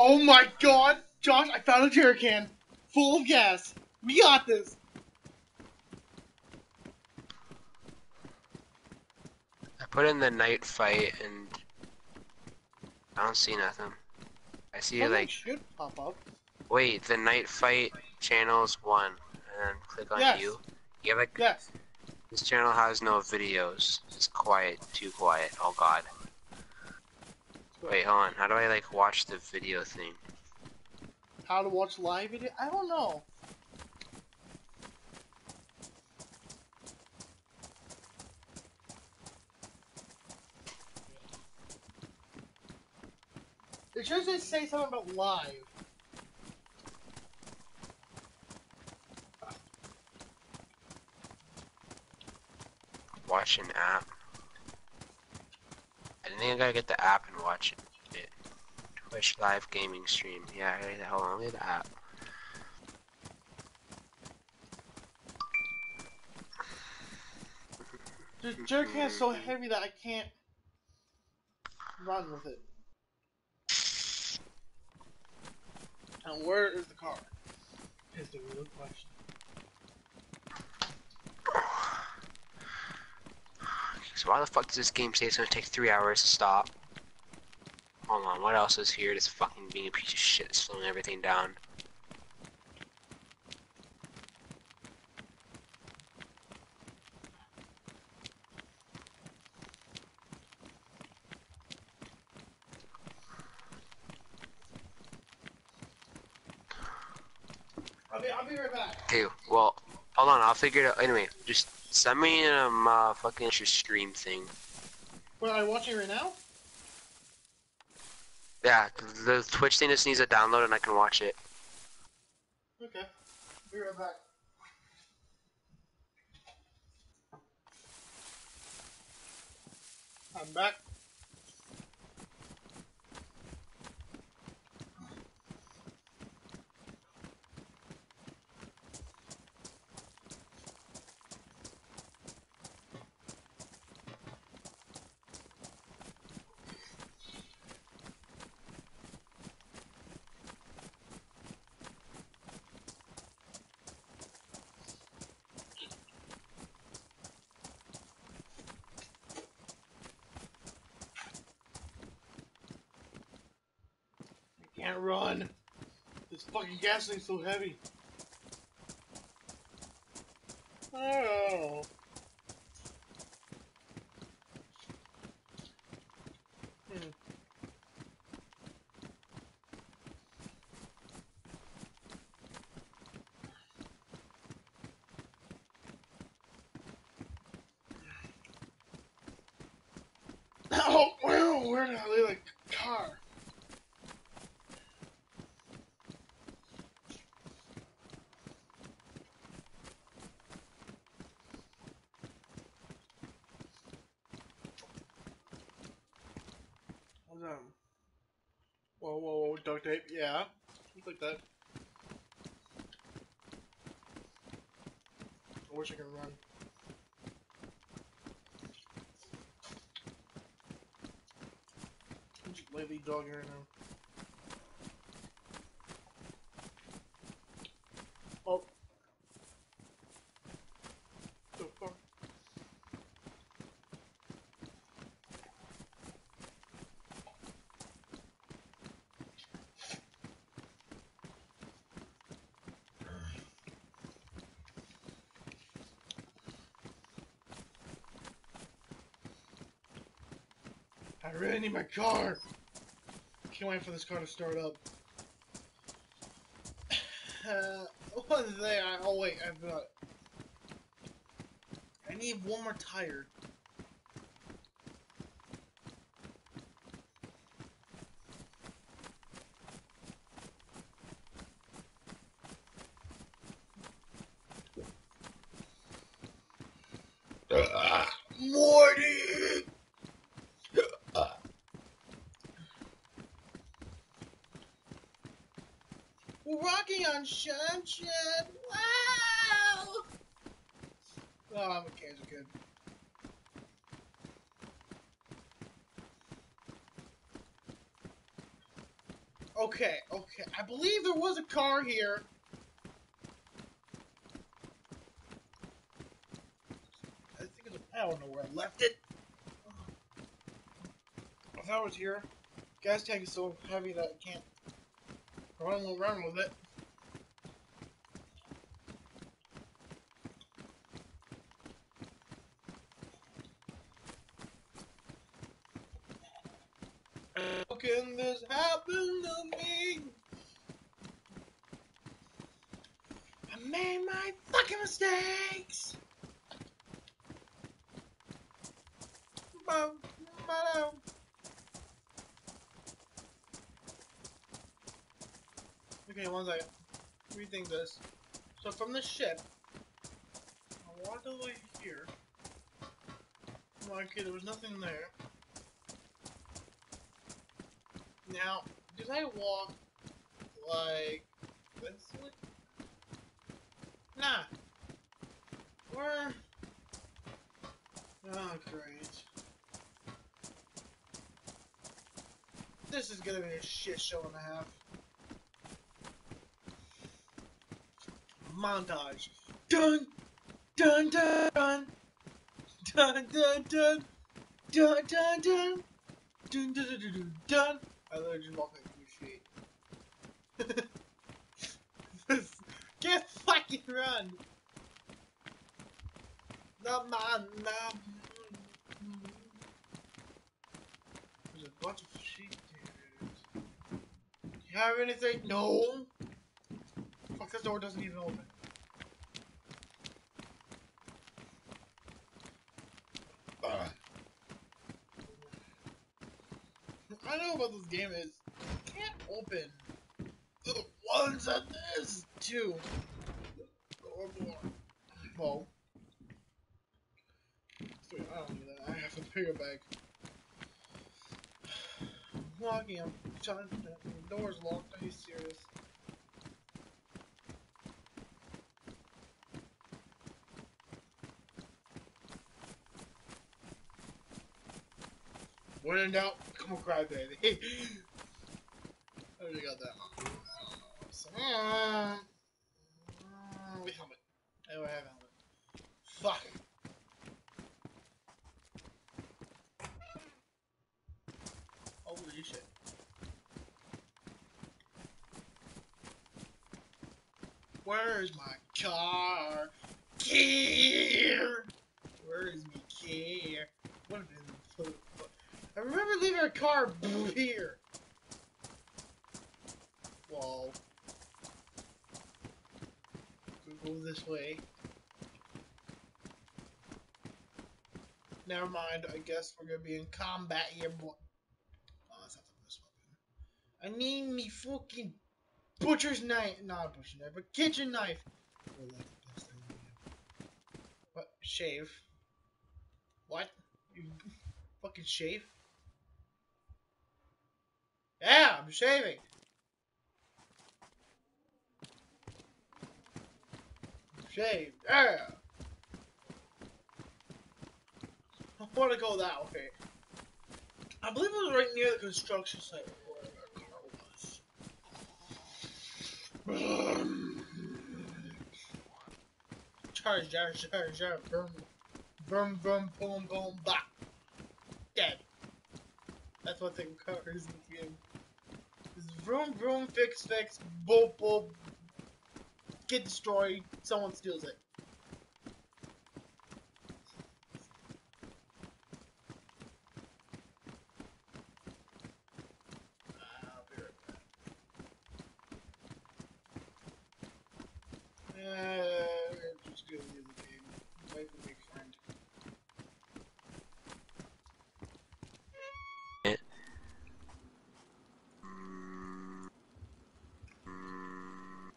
Oh my god! Josh, I found a jerry can full of gas. We got this. I put in the Knight Fight and I don't see nothing. I see Something like should pop up. wait, the Knight Fight channel's one, and click on Yes. you. You have like Yes. this channel has no videos. It's quiet, too quiet. Oh god. Wait, hold on. How do I like watch the video thing? How to watch live video? I don't know. It should just say something about live. Watch an app. I think I gotta get the app and watch it. it. Twitch live gaming stream. Yeah, I gotta get the, hold on, let me get the app. The jerry can is so heavy that I can't run with it. And where is the car? Is the real question. So why the fuck does this game say it's gonna take three hours to stop? Hold on, what else is here? This fucking being a piece of shit slowing everything down. I'll be, I'll be right back. Okay, well, hold on, I'll figure it out. Anyway, just send me a uh, fucking your stream thing. What, are you watching right now? Yeah, the Twitch thing just needs a download and I can watch it. Okay. Be right back. I'm back. I can't run. This fucking gas thing's so heavy. Oh. Hmm. Oh, wow, where did I leave the car? What's that? Whoa, whoa, whoa, duct tape, yeah. Look like that. I wish I could run. I'm just dogging right now. Oh. The fuck? I really need my car. Can't wait for this car to start up. Uh, what's there? I- Oh wait, I've got. I need one more tire. Morty! We're rocking on sunshine. Wow! Oh, I'm a cancer kid. Okay, okay. I believe there was a car here. I think it's a, I don't know where I left it. I thought it was here. Gas tank is so heavy that I can't run around with it. How can this happen to me? I made my fucking mistakes. Boom, ba-dum. Okay, one second. This. So from the ship, I walked all the way here. Okay, there was nothing there. Now, did I walk like this way? Nah. Where? Oh, great. This is gonna be a shit show and a half. Montage. Dun, dun, dun, dun, dun, dun, dun, dun, dun, dun, dun, dun, dun, dun, dun. I literally just walked like two feet. Get fucking run! Not man, not. There's a bunch of sheep dudes. Do you have anything? No! Fuck, this door doesn't even open. Ugh. I know about this game is you can't open the ones at this too or more. Well, three, I don't do that. I have a bigger bag. I'm walking, I'm trying. The door's locked. Are you serious? When in doubt, come on, cry, I already got that. One. So. Mind. I guess we're gonna be in combat here, boy. Oh, that's not this weapon. I need me fucking butcher's knife. Not a butcher's knife, but kitchen knife. The best. What? Shave? What? You fucking shave? Yeah, I'm shaving. Shave. Yeah. I want to go that way. I believe it was right near the construction site where our car was. charge, charge, charge, charge, boom, boom, boom, boom, boom, back. Dead. That's what the car is in the game. It's vroom, vroom, fix, fix, boop, boop, get destroyed, someone steals it. I'll be right back. Uh, just go to the other game. Wait for me, friend.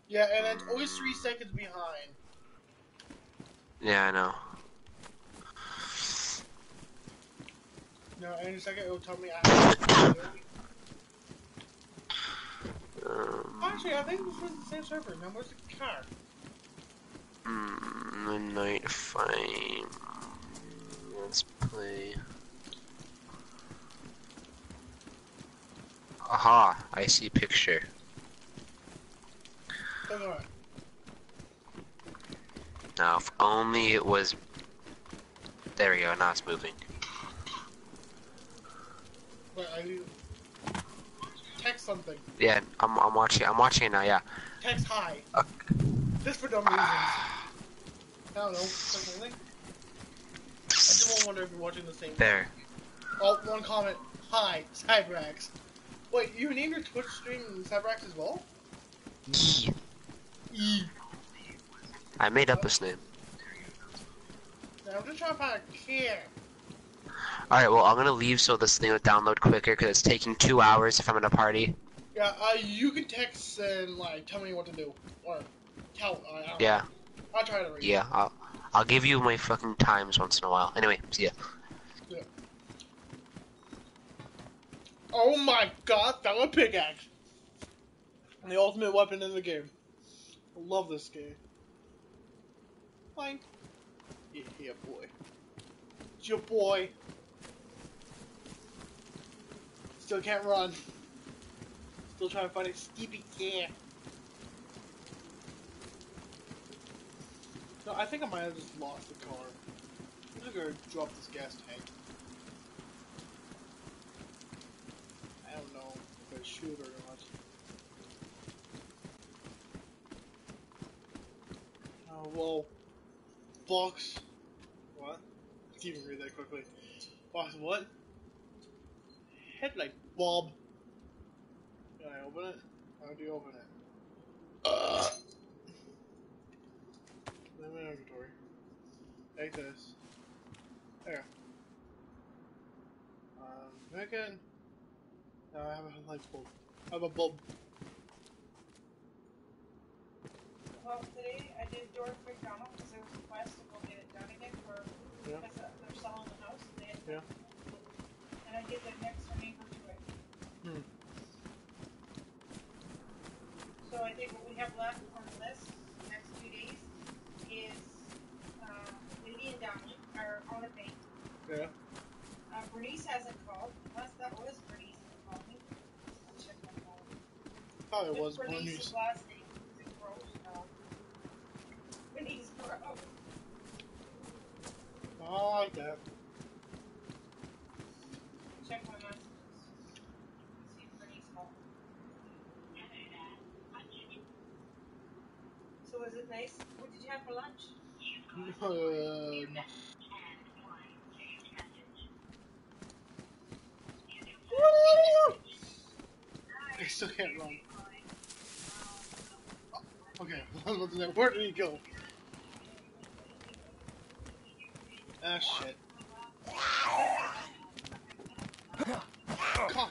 Yeah, three seconds behind. Yeah, I know. No, in a second it'll tell me I have Um, Actually, I think this was the same server. Now, where's the car? mm, Midnight Fine. Let's play. Aha, I see picture. Now, if only it was. There we go. Now it's moving. Wait, I do. Text something. Yeah, I'm. I'm watching. I'm watching it now. Yeah. Text hi. Okay. Just for dumb reasons. I don't know. Something. I just wonder if you're watching the same. There. Oh, one comment. Hi, Cyberax. Wait, you named your Twitch stream Cyberax as well? E. I made up this name. I'm just trying to find a kid. All right. Well, I'm gonna leave so this thing will download quicker because it's taking two hours if I'm at a party. Yeah, uh, you can text and like tell me what to do, or tell. Uh, Yeah. know. I'll try to read. Yeah. I'll. I'll give you my fucking times once in a while. Anyway, see ya. Oh my god, that was a pickaxe. The ultimate weapon in the game. I love this game. Fine. Yeah, yeah, boy. It's your boy. Still can't run. Still trying to find a steepy cat. No, I think I might have just lost the car. I'm just gonna drop this gas tank. I don't know if I shoot or not. Oh, whoa. Box. What? Let's even read that quickly. Box what? Headlight bulb. Can I open it? How do you open it? Uh. Name my inventory. Take this. There. Um, make it. No, I have a light bulb. I have a bulb. Well, today I did George McDonald because there was a request to go get it done again for, Yeah. because uh, they're selling the house. and They had Yeah. And I did the next door neighbor to it. Hmm. So I think what we have left on the list, next two days, is, um, Lindy and Downey are on a date. Yeah. Uh, Bernice hasn't called, unless that was Bernice that called me. I'll check my phone. If was Bernice's Bernice. last name, is it Gross? No. Bernice Gross. I like that. Check my messages. See if Bernice called. So was it nice? What did you have for lunch? No. I still can't run. Okay, where did he go? Ah, shit. Cock.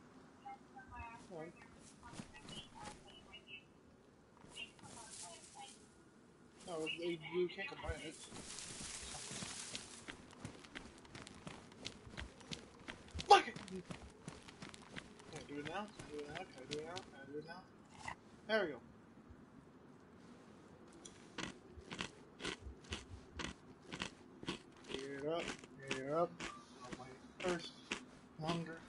One. Oh, they, you can't combine it. Fuck it! Can I do it now? Can I do it now? Can I do it now? Can I do it now? There we go. Get up, get up. My first hunger.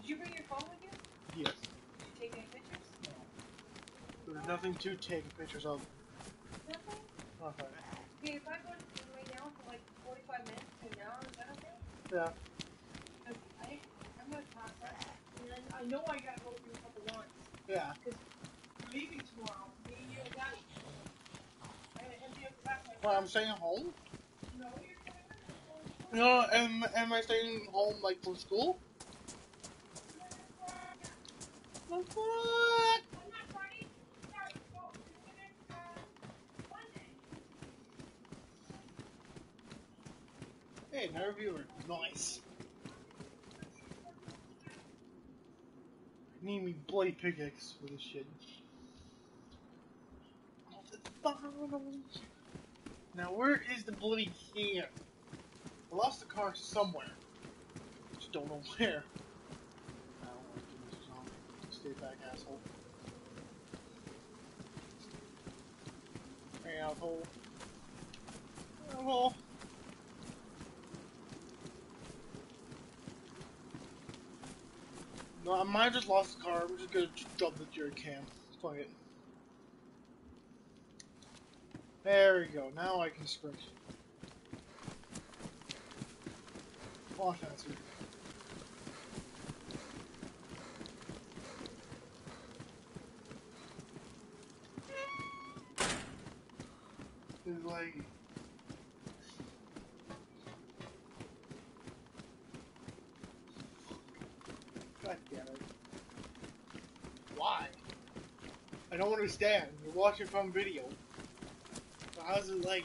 Did you bring your phone with you? Yes. Did you take any pictures? There's nothing to take pictures of. Nothing? Okay. Okay, if I go to right now for like forty-five minutes between now, is that okay? Yeah. I, I'm gonna and then I know I gotta go through a couple lines. Yeah. We're leaving tomorrow, me, you, and Daddy. I'm gonna empty out the back. of my Well, car. I'm staying home. No, you're coming. No, am, am I staying home like from school? the fuck? I'm not Friday. Sorry, go. We're next, uh, Monday. Hey, another viewer. Nice. I need me bloody pickaxe for this shit. Now where is the bloody can? I lost the car somewhere. Just don't know where. I don't want to do this zombie. Stay back, asshole. Hey, asshole. Asshole. No, I might just lost the car. I'm just gonna drop the jerry can. Fuck it. There we go. Now I can sprint. Launch answer. I don't understand. You're watching from video. So how's it like?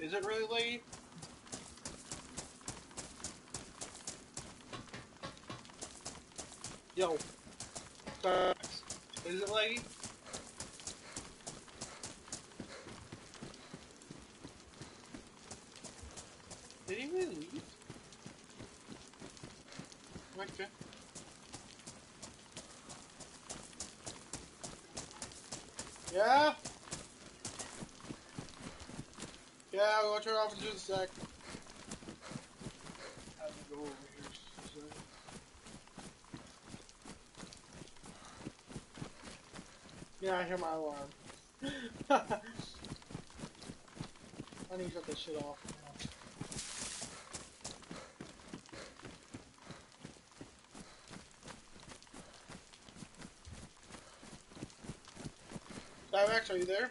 Is it really late? Yo. Thanks. Is it lady? Did he really leave? Okay. Yeah? Yeah, I'll turn off in just a sec. Yeah, I hear my alarm. I need to shut this shit off. now. Dimax, are you there?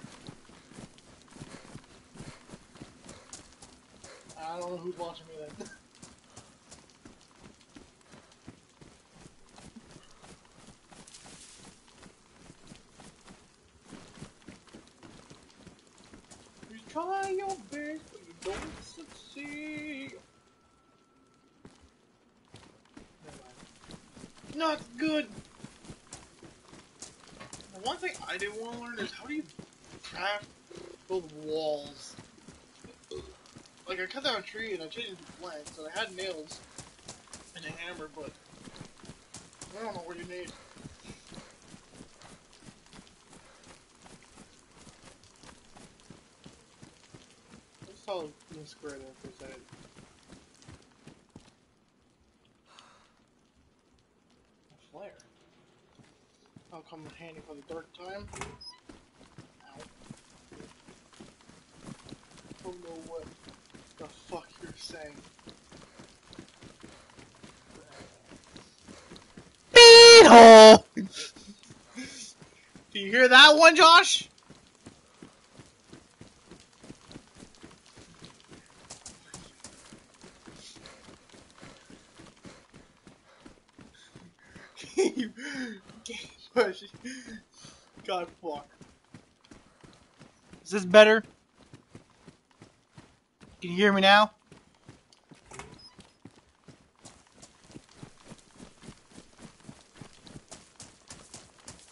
I don't know who's watching me then. You try your best, but you don't succeed. Never mind. Not good. The one thing I didn't want to learn is how do you craft build walls? Cut down a tree and I changed it to planks, so I had nails and a hammer, but I don't know what you need. Let's tell Miss Square there for a flare. That'll come handy for the dark time. Ow. Don't know what the fuck you're saying. Beetle! Do you hear that one, Josh? Game, game push. God fuck. Is this better? Can you hear me now?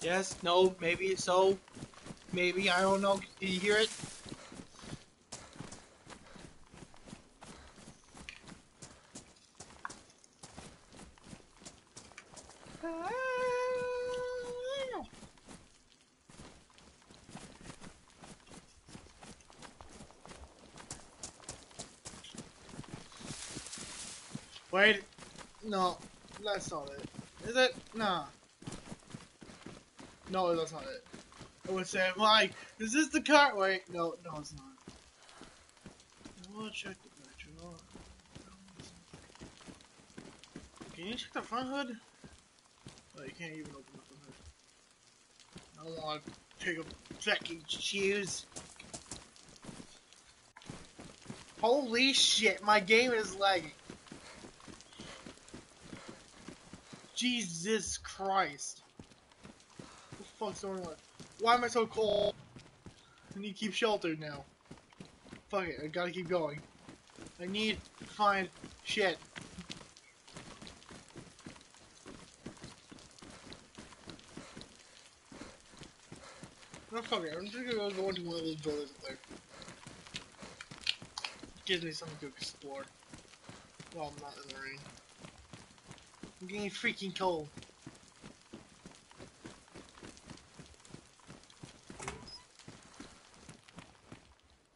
Yes, no, maybe, so, maybe, I don't know. Can you hear it? Wait, no, that's not it. Is it? Nah. No, that's not it. I would say, like, is this the car? Wait, no, no, it's not. I will check the can you check the front hood? Oh, you can't even open the front hood. I want to take a second choose. Holy shit, my game is lagging. Jesus Christ. What the fuck's going on? Why am I so cold? I need to keep sheltered now. Fuck it, I gotta keep going. I need to find shit. No, fuck it, I'm just gonna go into one of those buildings up there. Gives me something to explore. Well, I'm not in the rain. I'm getting freaking cold.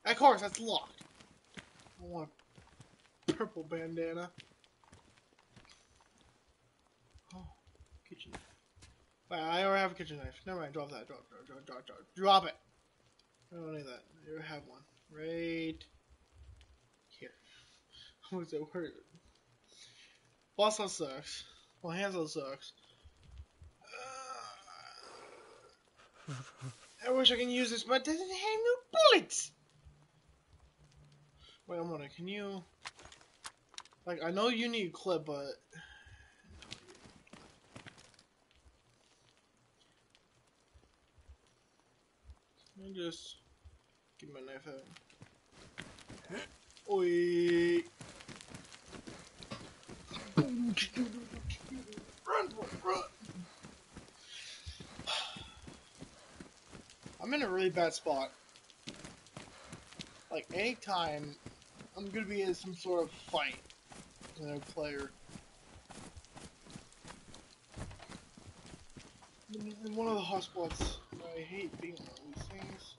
Of course, that's locked. I want purple bandana. Oh, kitchen knife. Wait, I already have a kitchen knife. Never mind, drop that. Drop, drop, drop, drop, drop. Drop it. I don't need that. I already have one. Right here. What's that word? Boss house Well, Hansel sucks. Uh, I wish I can use this, but doesn't have no bullets! Wait a minute, can you... Like, I know you need a clip, but... Let me just... Get my knife out. Oi! Run, run! I'm in a really bad spot. Like, anytime I'm gonna be in some sort of fight with another player. In one of the hotspots, I hate being on these things.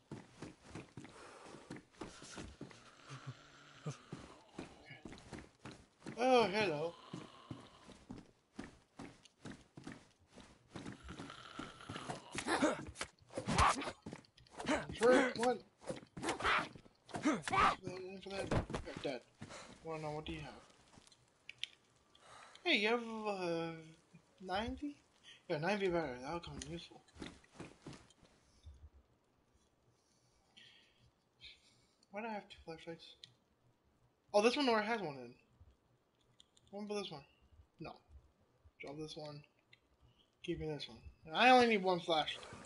Oh, hello. Sure, one. For that, for what do you have? Hey, you have uh, 90? Yeah, 90 better. That'll come useful. Why do I have two flashlights? Oh, this one already has one in. What about this one? No. Drop this one. Keep me this one. I only need one flashlight.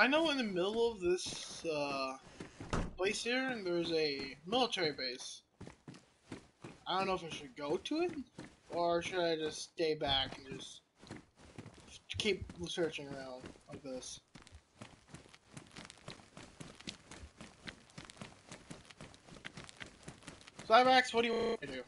I know in the middle of this uh, place here, there's a military base. I don't know if I should go to it, or should I just stay back and just keep searching around like this. Cymax, what do you want to do?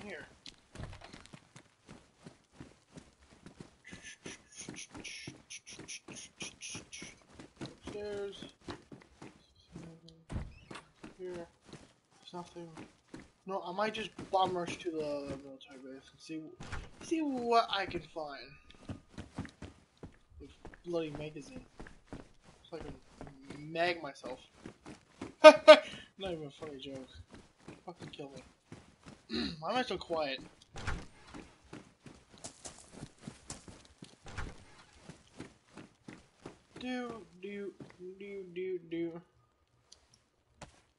Not here. Upstairs. Here. There's nothing. No, I might just bomb rush to the military base and see see what I can find. Bloody magazine. So I can mag myself. Not even a funny joke. Fucking kill me. Why am I so quiet? Do do do do do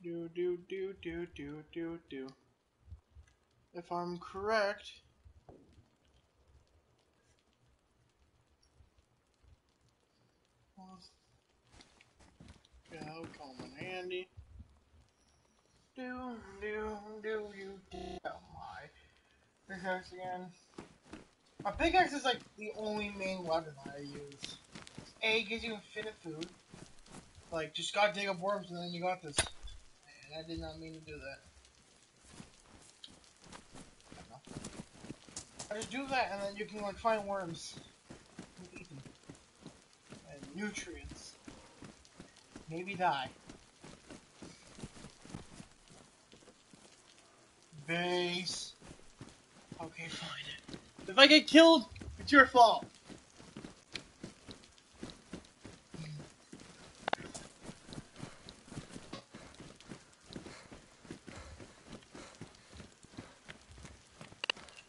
do do do do do do do. If I'm correct. well, Yeah, that would come in handy. Do, do, do, you, do. Oh my. Pickaxe again. My pickaxe is like the only main weapon I use. A gives you infinite food. Like, just gotta dig up worms and then you got this. And I did not mean to do that. I just do that and then you can like find worms. And. And nutrients. Maybe die. Base. Okay, fine. If I get killed, it's your fault.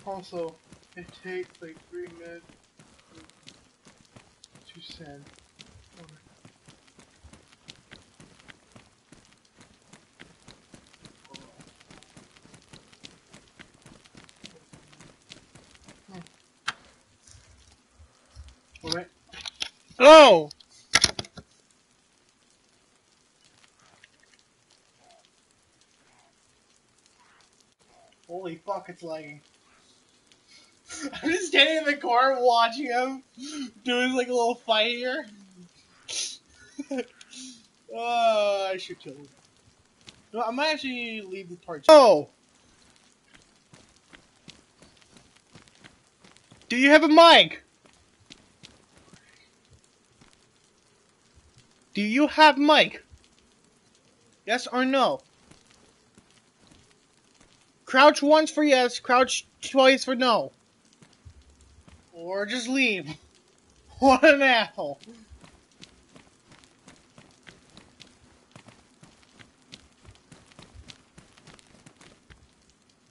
Also, it takes like three minutes to send. over. Alright. Hello! Holy fuck, it's lagging. I'm just standing in the corner watching him doing like a little fight here. uh, I should kill him. No, I might actually leave the part. Oh! Do you have a mic? Do you have mic? Yes or no? Crouch once for yes, crouch twice for no. Or just leave. What an asshole.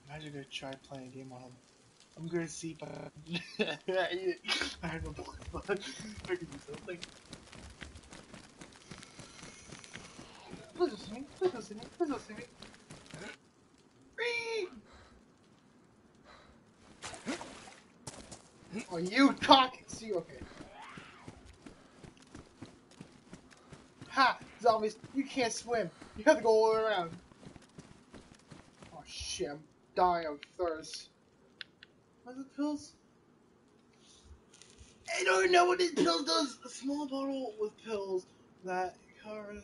Imagine I try playing a game on him. I'm gonna see, but I don't know, but I can do something. Please listen to me, please listen to me, please listen to me. Are you talking? See, you okay. Ha! Zombies, you can't swim. You have to go all around. Oh shit, I'm dying of thirst. What are the pills? I don't know what these pills does. A small bottle with pills that covers.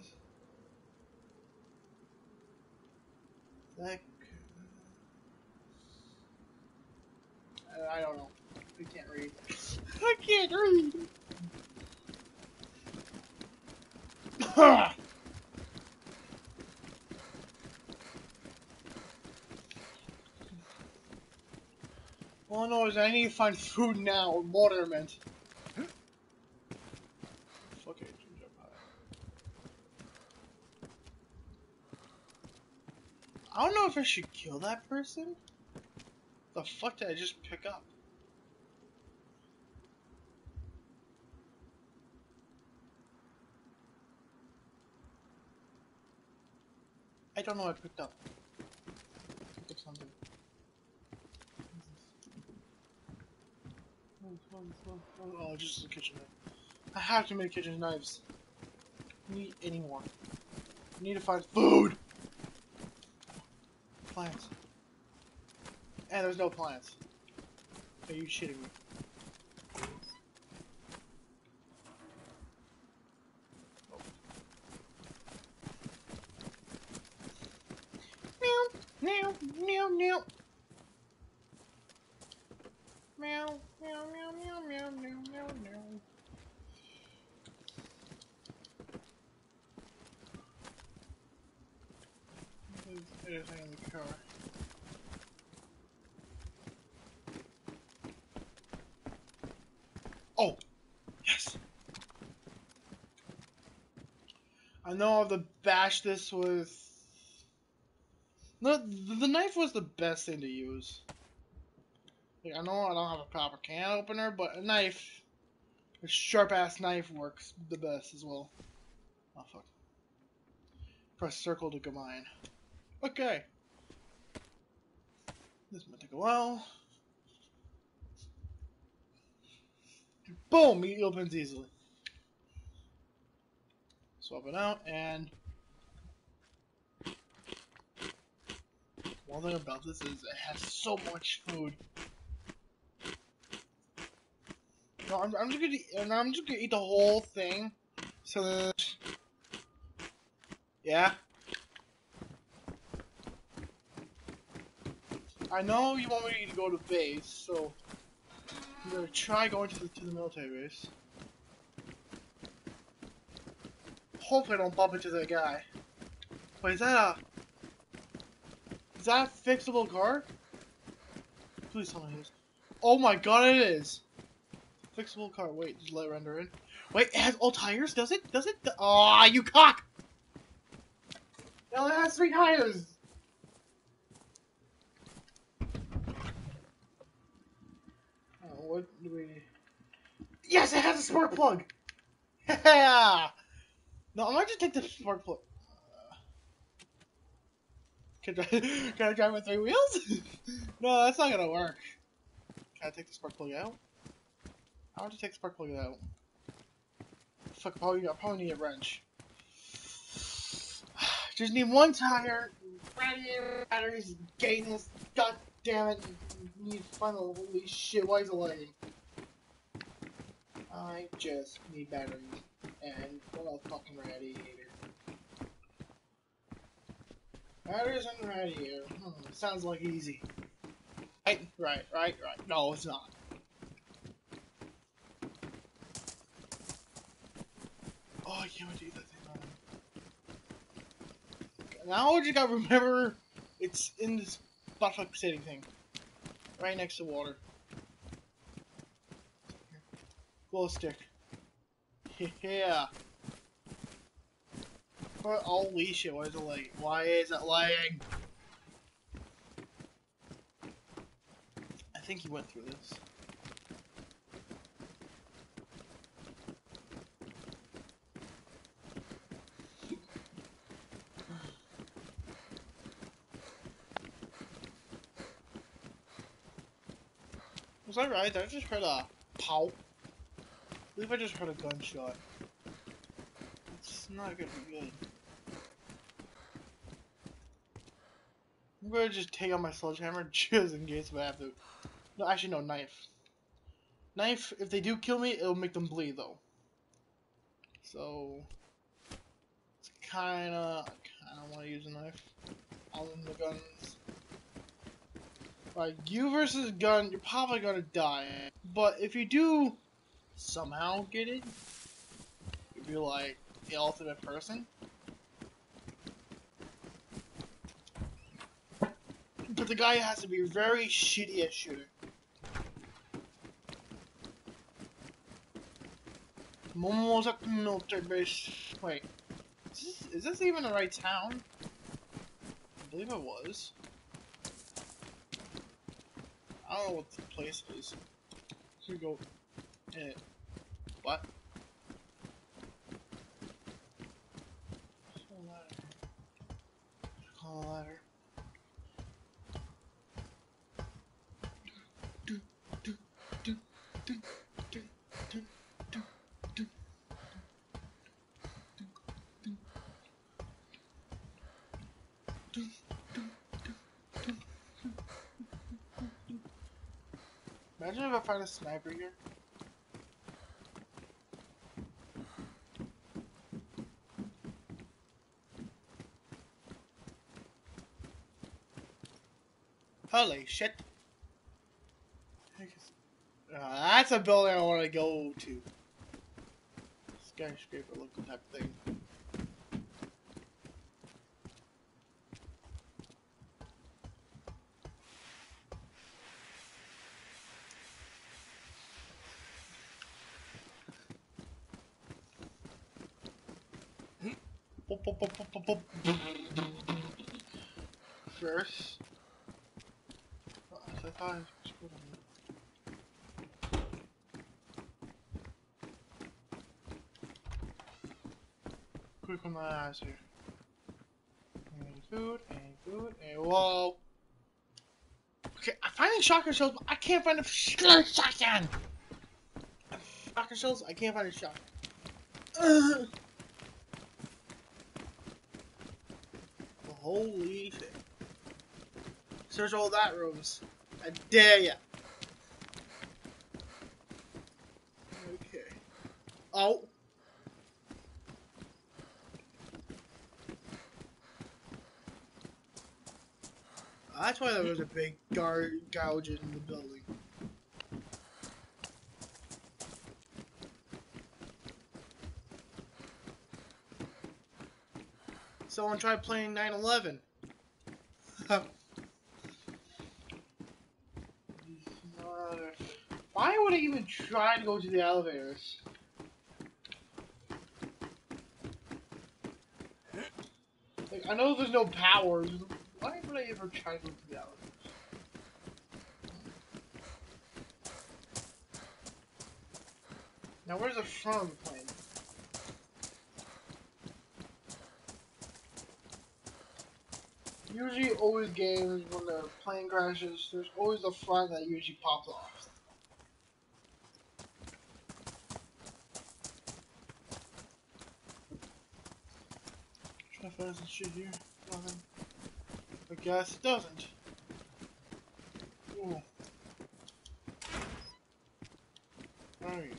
I don't know. I can't read. I can't read. All I know is I need to find food now or waterment. Fuck I I should kill that person. The fuck did I just pick up? I don't know what I picked up. Picked up something. This? Oh, oh, oh, oh, just a kitchen knife. I have to make kitchen knives. I Need any more. I Need to find food! Plants. And there's no plants. Are you shitting me? Meow, meow, meow, meow meow, meow, meow, meow, meow, meow, meow. There's anything in the car. Oh, yes. Have to bash this with. No, the knife was the best thing to use. Like, I know I don't have a proper can opener, but a knife, a sharp ass knife works the best as well. Oh fuck. Press circle to combine. Okay. This might take a while. Boom! He opens easily. Swap it out and One thing about this is it has so much food. No, I'm, I'm just gonna eat, I'm just gonna eat the whole thing. So then, yeah. I know you want me to go to base, so I'm gonna try going to the to the military base. Hopefully, I don't bump into that guy. Wait, is that a is that a fixable car? Please tell me it is. Oh my god, it is. Fixable car. Wait, just let render in. Wait, it has all tires? Does it? Does it? Ah, you cock! It has three tires. Oh, what do we? Yes, it has a spark plug. Yeah. No, I might just take the spark plug. Can I, can I drive with three wheels? no, that's not gonna work. Can I take the spark plug out? I want to take the spark plug out. Fuck, probably, I probably need a wrench. Just need one tire, batteries, gainless, god damn it, need final, holy shit, why is it lagging? I just need batteries, and well, fucking radiator. Batteries and radiator, hmm, sounds like easy. Right, right, right, right, no it's not. Oh, I can't eat that thing. Now just gotta remember it's in this butterfly city thing. Right next to water. Glow stick. Yeah. Holy shit, why is it late? Why is it lagging? I think he went through this. Was I right? I just heard a pow. Believe I just heard a gunshot. It's not gonna be good. I'm gonna just take out my sledgehammer just in case if I have to. No, actually, no, knife. Knife, if they do kill me, it'll make them bleed, though. So. It's kinda. I kinda wanna use a knife on the guns. Like, you versus gun, you're probably gonna die. But if you do somehow get it, you'd be like the ultimate person. But the guy has to be very shitty at shooting. Momozaki military base. Wait, is this, is this even the right town? I believe it was. I don't know what the place is. Should we go in it? What? Call a ladder. Do, do, do. Imagine if I find a sniper here. Holy shit. Uh, that's a building I want to go to. Skyscraper looking type thing. Boop, boop, boop, boop, boop, boop. First. Oh, I thought I screwed on that. Quick on my eyes here. Any food, any food, any whoa. Okay, I'm finding shotgun shells, but I can't find a shotgun. Shotgun shells, I can't find a shotgun. Ugh. Holy shit. Search all that rooms. I dare ya. Okay. Oh. That's why there was a big gar- gouge in the building. Someone tried playing 9/11. Why would I even try to go to the elevators? Like, I know there's no power, would I ever try to do the? Now, where's the front plane? Usually, always games when the plane crashes, there's always the front that usually pops off. Try to find some shit here. Nothing. Guess it doesn't. Ooh. Alright.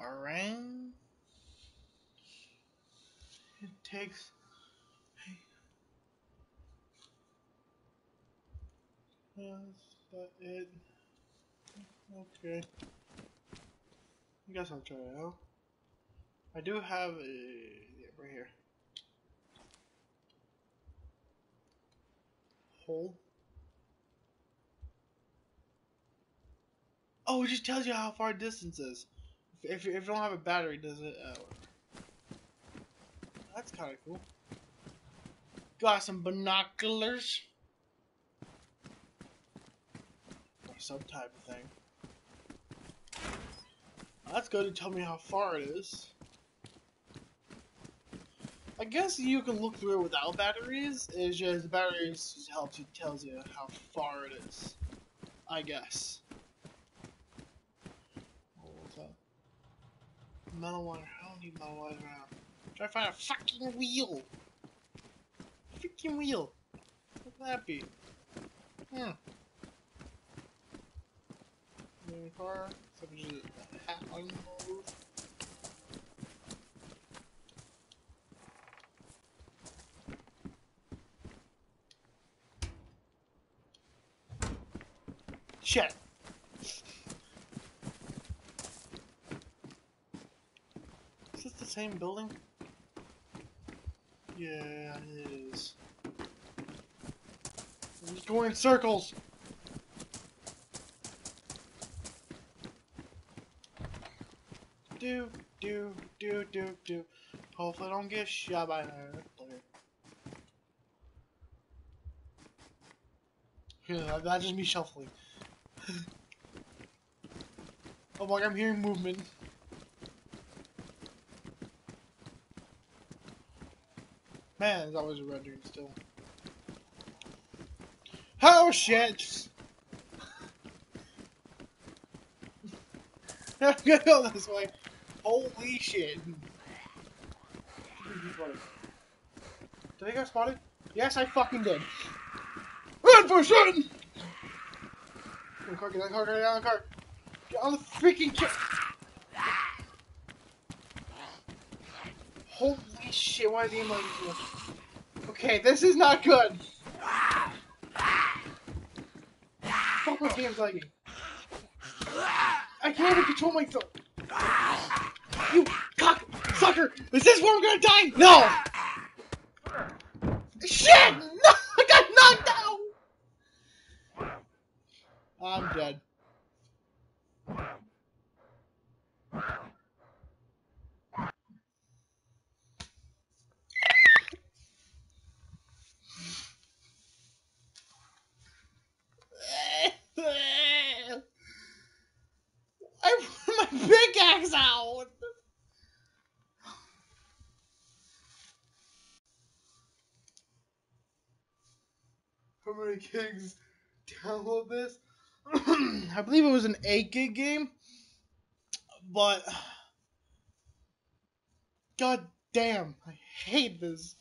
Alright. It takes. Yes, that it. Okay. I guess I'll try it out. I do have a. Yeah, right here. Hold. Oh, it just tells you how far distance is. If, if, if you don't have a battery, does it uh? That's kind of cool. Got some binoculars. Or some type of thing. That's good to tell me how far it is. I guess you can look through it without batteries. It's just the batteries helps you tells you how far it is. I guess. What's that? Metal wire. I don't need metal wires around. Try to find a fucking wheel. Freaking wheel. What would that be? Hmm. Car. Shit. Is this the same building? Yeah, it is. I'm just going in circles. Do, do, do, do, do. Hopefully I don't get shot by. Okay. Yeah, that's just me shuffling. oh my, I'm hearing movement. Man, that was rendering still. Oh shit! I'm gonna go this way. Holy shit! Did I get spotted? Yes, I fucking did. Run for shit! Get on the car, get on the car, get on the car. Get on the freaking car. Holy shit, why is the here? Okay, this is not good. Fuck my game's lagging. I can't even control myself. You cock sucker! Is this where I'm gonna die? No! Shit! No! I got knocked out! I'm dead. how many gigs download this. I believe it was an 8 gig game. But. God damn, I hate this.